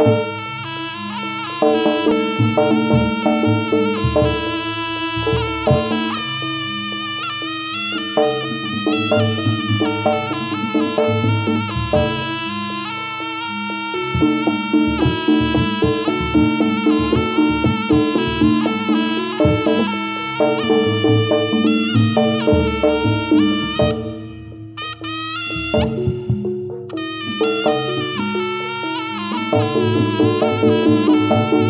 Thank Thank you.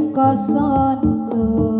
ing kosongso